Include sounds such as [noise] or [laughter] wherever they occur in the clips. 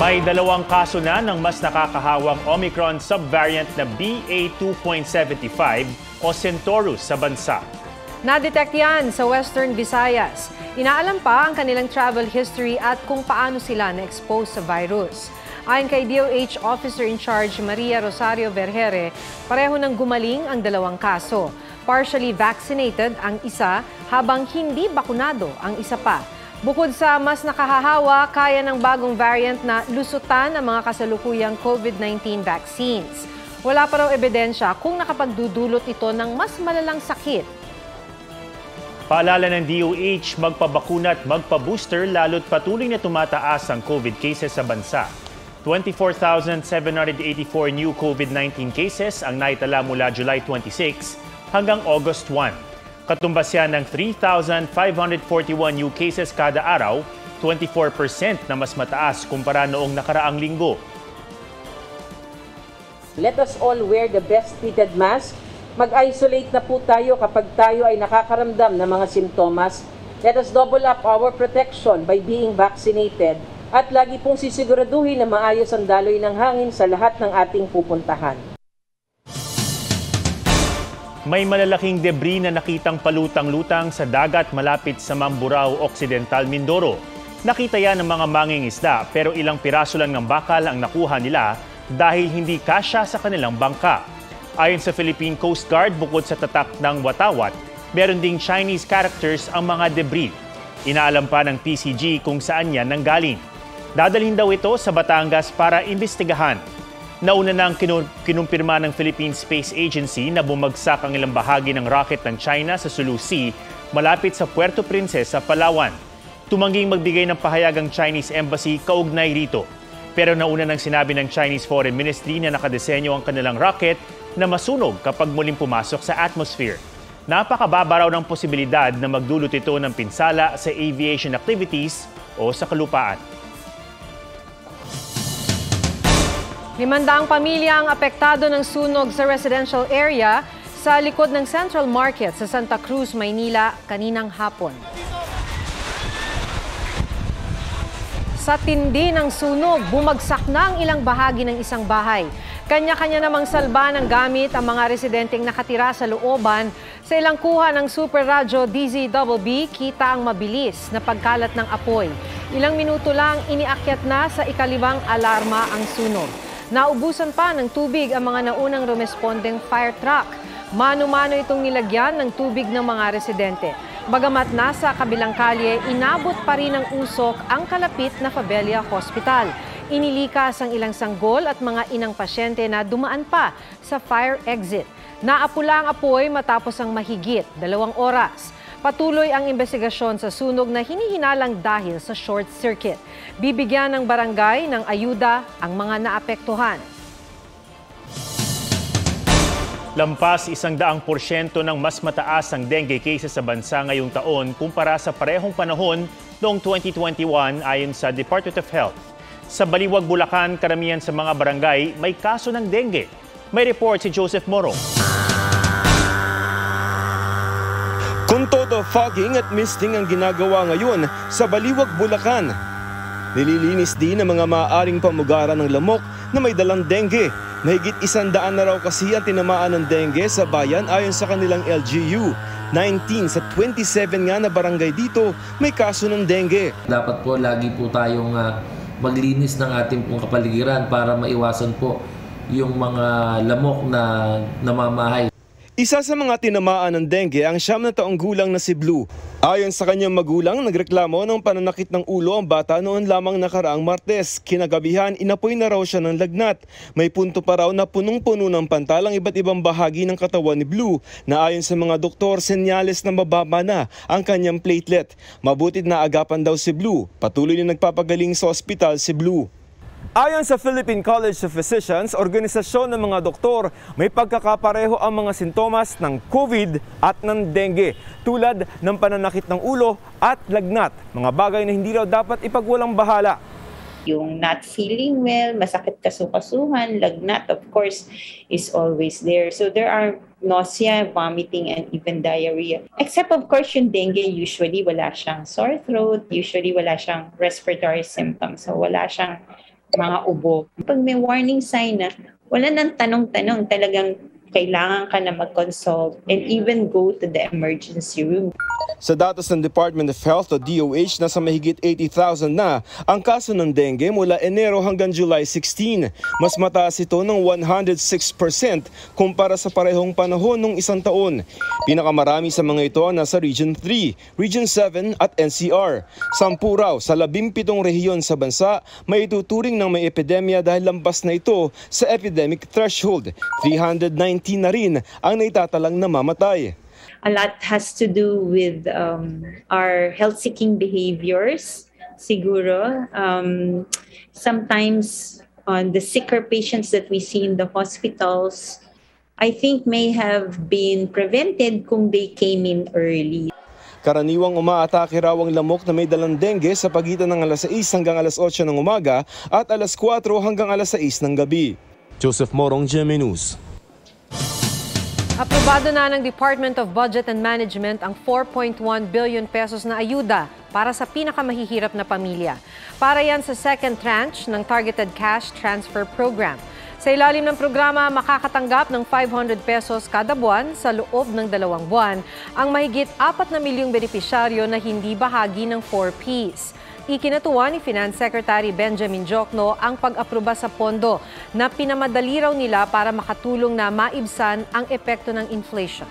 May dalawang kaso na ng mas nakakahawang Omicron subvariant na BA2.75 o Centaurus sa bansa. Nadetect yan sa Western Visayas. Inaalam pa ang kanilang travel history at kung paano sila na-expose sa virus. Ayon kay DOH Officer in Charge Maria Rosario Vergere, pareho nang gumaling ang dalawang kaso. Partially vaccinated ang isa habang hindi bakunado ang isa pa. Bukod sa mas nakahahawa, kaya ng bagong variant na lusutan ang mga kasalukuyang COVID-19 vaccines. Wala pa raw ebidensya kung nakapagdudulot ito ng mas malalang sakit. Paalala ng DOH, magpabakuna at magpa-booster lalo't patuloy na tumataas ang COVID cases sa bansa. 24,784 new COVID-19 cases ang naitala mula July 26 hanggang August 1. Katumbas yan ng 3,541 new cases kada araw, 24% na mas mataas kumpara noong nakaraang linggo. Let us all wear the best fitted mask. Mag-isolate na po tayo kapag tayo ay nakakaramdam ng mga simptomas. Let us double up our protection by being vaccinated at lagi pong sisiguraduhin na maayos ang daloy ng hangin sa lahat ng ating pupuntahan. May malalaking debris na nakitang palutang-lutang sa dagat malapit sa Mamburao Occidental, Mindoro. Nakita yan ng mga manging isda pero ilang piraso lang ng bakal ang nakuha nila dahil hindi kasya sa kanilang bangka. Ayon sa Philippine Coast Guard, bukod sa tatak ng watawat, meron ding Chinese characters ang mga debris. Inaalam pa ng PCG kung saan yan nanggaling. Dadalhin daw ito sa Batangas para imbestigahan. Nauna nang kinumpirma ng Philippine Space Agency na bumagsak ang ilang bahagi ng rocket ng China sa Sulu Sea malapit sa Puerto Princesa, Palawan. Tumangging magbigay ng pahayag ang Chinese Embassy kaugnay rito. Pero nauna nang sinabi ng Chinese Foreign Ministry na nakadesenyo ang kanilang rocket na masunog kapag muling pumasok sa atmosphere. Napakababa raw ng posibilidad na magdulot ito ng pinsala sa aviation activities o sa kalupaan. Limandaang pamilya ang apektado ng sunog sa residential area sa likod ng Central Market sa Santa Cruz, Maynila kaninang hapon. Sa tindi ng sunog, bumagsak na ang ilang bahagi ng isang bahay. Kanya-kanya namang salba ng gamit ang mga residenteng nakatira sa looban. Sa ilang kuha ng Super Radyo DZBB, kita ang mabilis na pagkalat ng apoy. Ilang minuto lang iniakyat na sa ikalibang alarma ang sunog. Naubusan pa ng tubig ang mga naunang rumespondeng fire truck. Mano-mano itong nilagyan ng tubig ng mga residente. Bagamat nasa kabilang kalye, inabot pa rin ng usok ang kalapit na Fabelia Hospital. Inilikas ang ilang sanggol at mga inang pasyente na dumaan pa sa fire exit. Naapula ang apoy matapos ang mahigit dalawang oras. Patuloy ang investigasyon sa sunog na hinihinalang dahil sa short circuit. Bibigyan ng barangay ng ayuda ang mga naapektuhan. Lampas isang daang porsyento ng mas mataas ang dengue cases sa bansa ngayong taon kumpara sa parehong panahon noong 2021 ayon sa Department of Health. Sa Baliwag, Bulacan, karamihan sa mga barangay may kaso ng dengue. May report si Joseph Moro. Todo fogging at misting ang ginagawa ngayon sa Baliwag, Bulacan. Nililinis din ang mga maaaring pamugaran ng lamok na may dalang dengue. Nahigit isandaan na raw kasi ang tinamaan ng dengue sa bayan ayon sa kanilang LGU. 19 sa 27 nga na barangay dito may kaso ng dengue. Dapat po lagi po tayong uh, maglinis ng ating pong kapaligiran para maiwasan po yung mga lamok na namamahay isa sa mga tinamaan ng dengue ang siyam na taong gulang na si Blue. Ayon sa kanyang magulang, nagreklamo ng pananakit ng ulo ang bata noon lamang nakaraang Martes. Kinagabihan, inapoy na raw siya ng lagnat. May punto pa raw na punong-puno ng pantalang iba't ibang bahagi ng katawan ni Blue na ayon sa mga doktor, senyales na mababa na ang kanyang platelet. Mabutit na agapan daw si Blue. Patuloy na nagpapagaling sa ospital si Blue. Ayon sa Philippine College of Physicians, organisasyon ng mga doktor, may pagkakapareho ang mga sintomas ng COVID at ng dengue, tulad ng pananakit ng ulo at lagnat, mga bagay na hindi raw dapat ipagwalang bahala. Yung not feeling well, masakit kasukasuhan, lagnat, of course, is always there. So there are nausea, vomiting, and even diarrhea. Except of course yung dengue, usually wala siyang sore throat, usually wala siyang respiratory symptoms. So wala siyang mga ubo. Pag may warning sign na wala nang tanong-tanong, talagang kailangan ka na mag-consult and even go to the emergency room. Sa datos ng Department of Health o DOH, nasa mahigit 80,000 na ang kaso ng dengue mula Enero hanggang July 16. Mas mataas ito ng 106% kumpara sa parehong panahon ng isang taon. Pinakamarami sa mga ito nasa Region 3, Region 7 at NCR. Sampu sa 17 rehiyon sa bansa may ituturing ng may epidemya dahil lambas na ito sa epidemic threshold. 319 na rin ang naitatalang namamatay. a lot has to do with um, our health-seeking behaviors, siguro. Um, sometimes on the sicker patients that we see in the hospitals, I think may have been prevented kung they came in early. Karaniwang umaatake raw ang lamok na may dalang dengue sa pagitan ng alas 6 hanggang alas 8 ng umaga at alas 4 hanggang alas 6 ng gabi. Joseph Morong, GMA News. Aprobado na ng Department of Budget and Management ang 4.1 billion pesos na ayuda para sa pinakamahihirap na pamilya. Para yan sa second tranche ng Targeted Cash Transfer Program. Sa ilalim ng programa, makakatanggap ng 500 pesos kada buwan sa loob ng dalawang buwan ang mahigit 4 na milyong benepisyaryo na hindi bahagi ng 4Ps. Ikinatuwa ni Finance Secretary Benjamin Jokno ang pag-aproba sa pondo na pinamadali raw nila para makatulong na maibsan ang epekto ng inflation.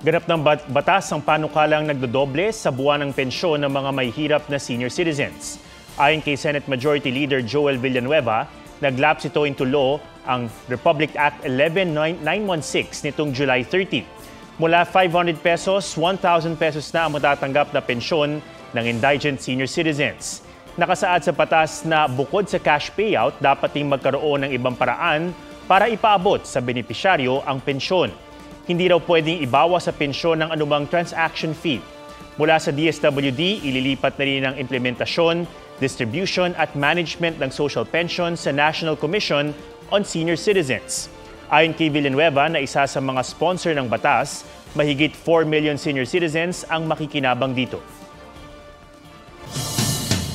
Ganap ng bat- batas ang panukalang nagdodoble sa buwan ng pensyon ng mga may hirap na senior citizens. Ayon kay Senate Majority Leader Joel Villanueva, naglapse ito into law ang Republic Act 11916 nitong July 30. Mula 500 pesos, 1,000 pesos na ang matatanggap na pensyon ng indigent senior citizens. Nakasaad sa patas na bukod sa cash payout, dapat ding magkaroon ng ibang paraan para ipaabot sa benepisyaryo ang pensyon. Hindi raw pwedeng ibawa sa pensyon ng anumang transaction fee. Mula sa DSWD, ililipat na rin ang implementasyon, distribution at management ng social pension sa National Commission on Senior Citizens. Ayon kay Villanueva na isa sa mga sponsor ng batas, mahigit 4 million senior citizens ang makikinabang dito.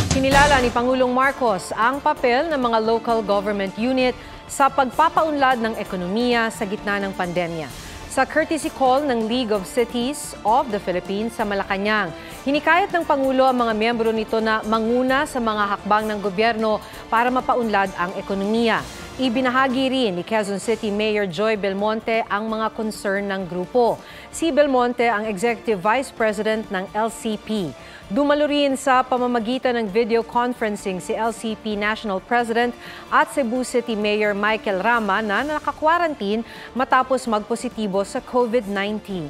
Kinilala ni Pangulong Marcos ang papel ng mga local government unit sa pagpapaunlad ng ekonomiya sa gitna ng pandemya. Sa courtesy call ng League of Cities of the Philippines sa Malacanang, hinikayat ng Pangulo ang mga miyembro nito na manguna sa mga hakbang ng gobyerno para mapaunlad ang ekonomiya. Ibinahagi rin ni Quezon City Mayor Joy Belmonte ang mga concern ng grupo. Si Belmonte ang Executive Vice President ng LCP. Dumalo rin sa pamamagitan ng video conferencing si LCP National President at Cebu City Mayor Michael Rama na nakakwarantin matapos magpositibo sa COVID-19.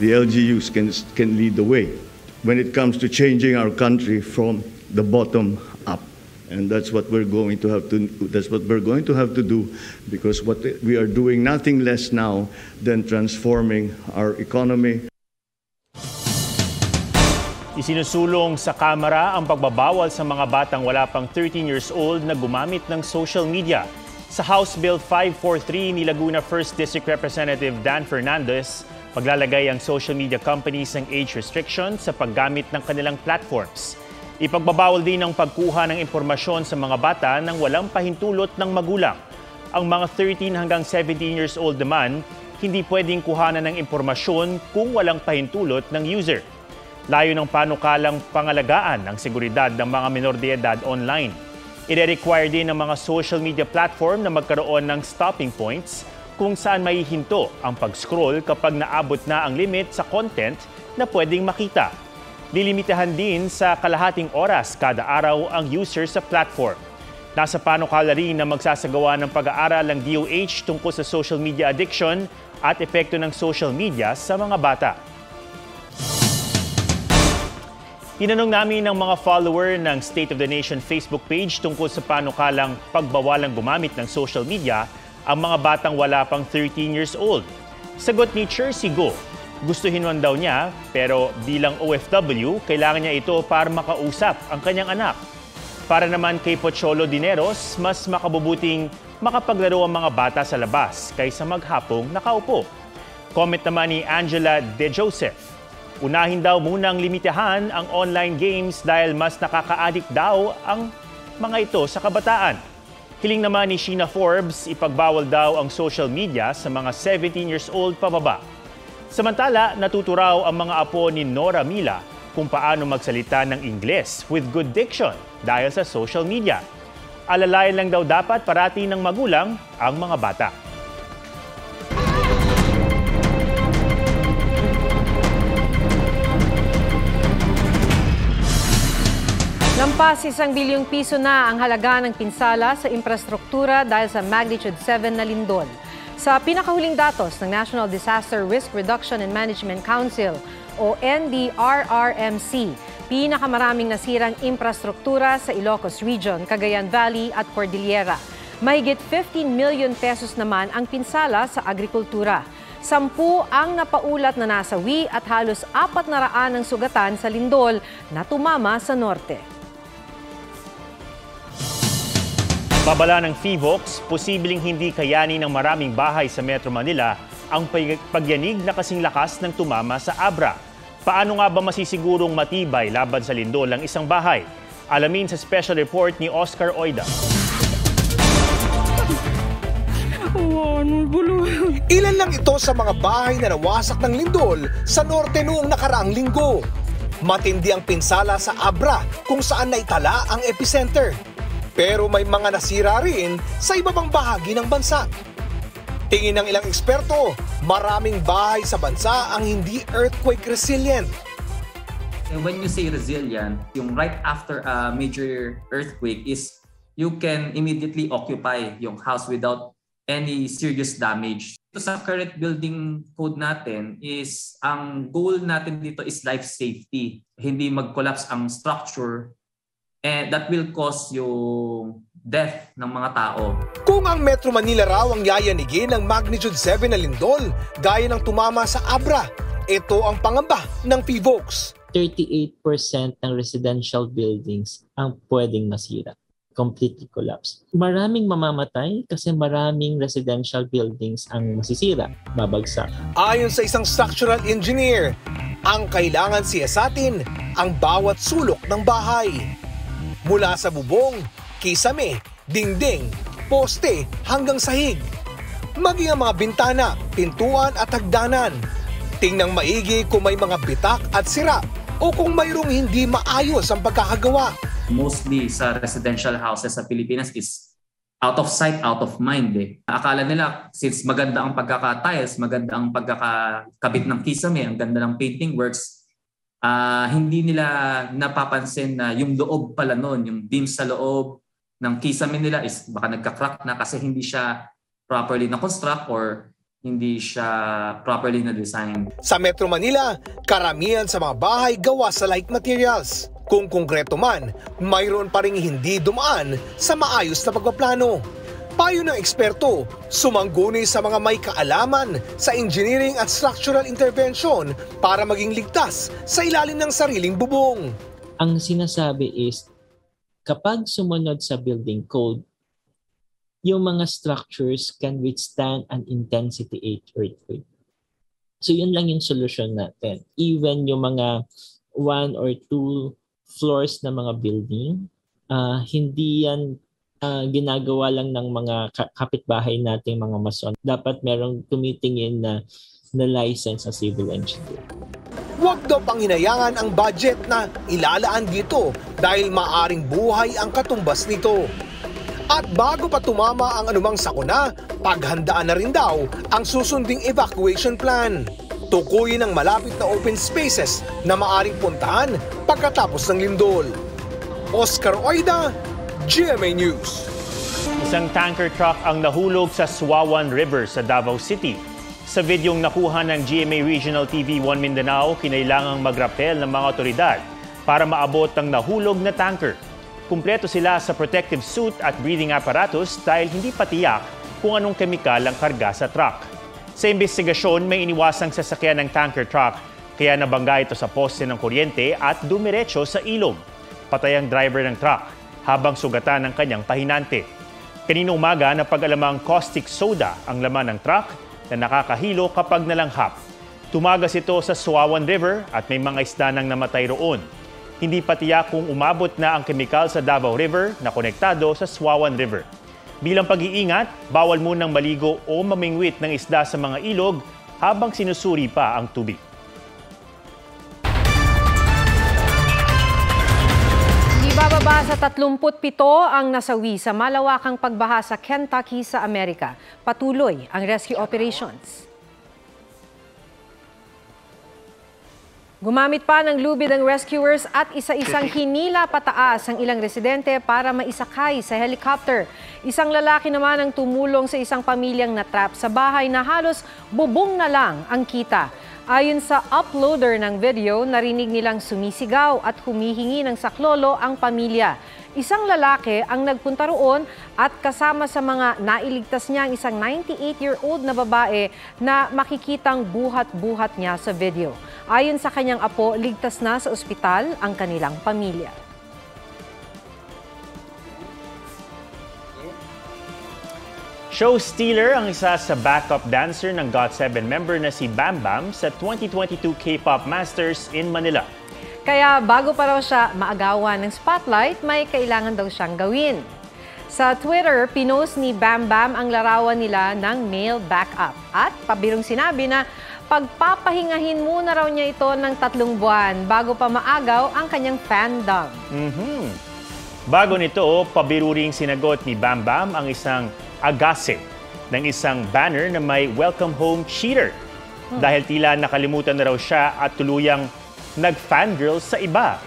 The LGUs can, can lead the way when it comes to changing our country from the bottom. And that's what we're going to have to that's what we're going to have to do because what we are doing nothing less now than transforming our economy. Isinusulong sa Kamara ang pagbabawal sa mga batang wala pang 13 years old na gumamit ng social media. Sa House Bill 543 ni Laguna 1st District Representative Dan Fernandez, paglalagay ang social media companies ng age restriction sa paggamit ng kanilang platforms. Ipagbabawal din ang pagkuha ng impormasyon sa mga bata nang walang pahintulot ng magulang. Ang mga 13 hanggang 17 years old naman, hindi pwedeng kuhanan ng impormasyon kung walang pahintulot ng user. Layo ng panukalang pangalagaan ang seguridad ng mga minor de edad online. Ire-require din ng mga social media platform na magkaroon ng stopping points kung saan maihinto ang pag-scroll kapag naabot na ang limit sa content na pwedeng makita. Lilimitahan din sa kalahating oras kada araw ang user sa platform. Nasa panukala rin na magsasagawa ng pag-aaral ang DOH tungkol sa social media addiction at epekto ng social media sa mga bata. Tinanong namin ng mga follower ng State of the Nation Facebook page tungkol sa panukalang pagbawalang gumamit ng social media ang mga batang wala pang 13 years old. Sagot ni Chersey Go, Gustuhin man daw niya, pero bilang OFW, kailangan niya ito para makausap ang kanyang anak. Para naman kay Pocholo Dineros, mas makabubuting makapaglaro ang mga bata sa labas kaysa maghapong nakaupo. Comment naman ni Angela De Joseph. Unahin daw munang limitahan ang online games dahil mas nakaka-addict daw ang mga ito sa kabataan. Hiling naman ni Sheena Forbes, ipagbawal daw ang social media sa mga 17 years old pababa. Samantala, natuturaw ang mga apo ni Nora Mila kung paano magsalita ng Ingles with good diction dahil sa social media. Alalayan lang daw dapat parati ng magulang ang mga bata. Lampas isang bilyong piso na ang halaga ng pinsala sa infrastruktura dahil sa magnitude 7 na lindol. Sa pinakahuling datos ng National Disaster Risk Reduction and Management Council o NDRRMC, pinakamaraming nasirang infrastruktura sa Ilocos Region, Cagayan Valley at Cordillera. Mahigit 15 million pesos naman ang pinsala sa agrikultura. Sampu ang napaulat na nasawi at halos apat na raan ang sugatan sa lindol na tumama sa norte. Babala ng FIVOX, posibleng hindi kayanin ng maraming bahay sa Metro Manila ang pagyanig na kasing lakas ng tumama sa Abra. Paano nga ba masisigurong matibay laban sa lindol ang isang bahay? Alamin sa special report ni Oscar Oida. Ilan lang ito sa mga bahay na nawasak ng lindol sa norte noong nakaraang linggo. Matindi ang pinsala sa Abra kung saan naitala ang epicenter. Pero may mga nasira rin sa iba pang bahagi ng bansa. Tingin ng ilang eksperto, maraming bahay sa bansa ang hindi earthquake resilient. And when you say resilient, yung right after a major earthquake is you can immediately occupy yung house without any serious damage. Ito sa current building code natin is ang goal natin dito is life safety. Hindi mag-collapse ang structure and that will cause yung death ng mga tao. Kung ang Metro Manila raw ang yayanigin ng magnitude 7 na lindol, gaya ng tumama sa Abra, ito ang pangamba ng PVOX. 38% ng residential buildings ang pwedeng masira completely collapse. Maraming mamamatay kasi maraming residential buildings ang masisira, babagsak. Ayon sa isang structural engineer, ang kailangan siyasatin ang bawat sulok ng bahay mula sa bubong, kisame, dingding, poste hanggang sahig. Maging ang mga bintana, pintuan at hagdanan. Tingnang maigi kung may mga bitak at sira o kung mayroong hindi maayos ang pagkakagawa. Mostly sa residential houses sa Pilipinas is out of sight, out of mind. Eh. Akala nila, since maganda ang pagkaka-tiles, maganda ang pagkakakabit ng kisame, ang ganda ng painting works, uh, hindi nila napapansin na yung loob pala noon, yung beams sa loob ng kisame nila is baka nagka-crack na kasi hindi siya properly na-construct or hindi siya properly na-design. Sa Metro Manila, karamihan sa mga bahay gawa sa light materials. Kung konkreto man, mayroon pa rin hindi dumaan sa maayos na pagpaplano. Payo ng eksperto, sumangguni sa mga may kaalaman sa engineering at structural intervention para maging ligtas sa ilalim ng sariling bubong. Ang sinasabi is, kapag sumunod sa building code, yung mga structures can withstand an intensity 8 earthquake. So yun lang yung solution natin. Even yung mga one or two floors na mga building, uh, hindi yan uh, ginagawa lang ng mga kapitbahay nating mga mason. Dapat merong tumitingin na na license sa civil engineer. Huwag daw panginayangan ang budget na ilalaan dito dahil maaring buhay ang katumbas nito. At bago pa tumama ang anumang sakuna, paghandaan na rin daw ang susunding evacuation plan. Tukuyin ang malapit na open spaces na maaring puntahan pagkatapos ng lindol. Oscar Oida, GMA News. Isang tanker truck ang nahulog sa Suwawan River sa Davao City. Sa videong nakuha ng GMA Regional TV 1 Mindanao, kinailangang magrapel ng mga otoridad para maabot ang nahulog na tanker. Kumpleto sila sa protective suit at breathing apparatus dahil hindi patiyak kung anong kemikal ang karga sa truck. Sa investigasyon, may iniwasang sasakyan ng tanker truck kaya nabangga ito sa poste ng kuryente at dumiretso sa ilog. Patay ang driver ng truck habang sugatan ng kanyang pahinante. Kanina umaga na pag-alamang caustic soda ang laman ng truck na nakakahilo kapag nalanghap. Tumagas ito sa Suawan River at may mga isda nang namatay roon. Hindi pa tiyak kung umabot na ang kemikal sa Davao River na konektado sa Suawan River. Bilang pag-iingat, bawal munang maligo o mamingwit ng isda sa mga ilog habang sinusuri pa ang tubig. Ibababa sa 37 ang nasawi sa malawakang pagbaha sa Kentucky sa Amerika. Patuloy ang rescue operations. Gumamit pa ng lubid ang rescuers at isa-isang [laughs] hinila pataas ang ilang residente para maisakay sa helicopter. Isang lalaki naman ang tumulong sa isang pamilyang natrap sa bahay na halos bubong na lang ang kita. Ayon sa uploader ng video, narinig nilang sumisigaw at humihingi ng saklolo ang pamilya. Isang lalaki ang nagpunta roon at kasama sa mga nailigtas niya ang isang 98-year-old na babae na makikitang buhat-buhat niya sa video. Ayon sa kanyang apo, ligtas na sa ospital ang kanilang pamilya. Show stealer ang isa sa backup dancer ng GOT7 member na si Bam Bam sa 2022 K-pop Masters in Manila. Kaya bago pa raw siya maagawan ng spotlight, may kailangan daw siyang gawin. Sa Twitter, pinost ni Bam Bam ang larawan nila ng male backup at pabirong sinabi na pagpapahingahin muna raw niya ito ng tatlong buwan bago pa maagaw ang kanyang fandom. Mhm. Bago nito, pabiruring sinagot ni Bam Bam ang isang agase ng isang banner na may welcome home cheater. Dahil tila nakalimutan na raw siya at tuluyang nag-fangirl sa iba.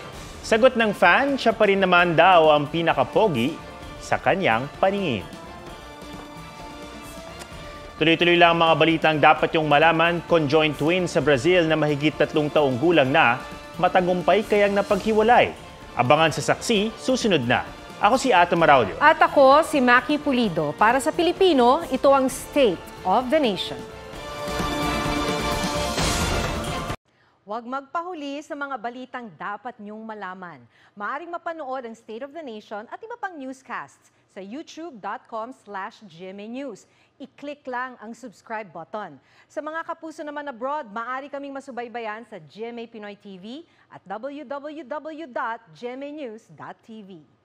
Sagot ng fan, siya pa rin naman daw ang pinakapogi sa kanyang paningin. Tuloy-tuloy lang ang mga balitang dapat yung malaman, conjoined twin sa Brazil na mahigit tatlong taong gulang na, matagumpay kayang napaghiwalay. Abangan sa saksi, susunod na. Ako si Ato Maraulio. At ako, si Maki Pulido. Para sa Pilipino, ito ang State of the Nation. Huwag magpahuli sa mga balitang dapat niyong malaman. Maaring mapanood ang State of the Nation at iba pang newscasts sa youtube.com slash News. I-click lang ang subscribe button. Sa mga kapuso naman abroad, maaari kaming masubaybayan sa GMA Pinoy TV at www.gmanews.tv.